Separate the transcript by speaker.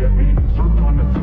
Speaker 1: get me. Search on the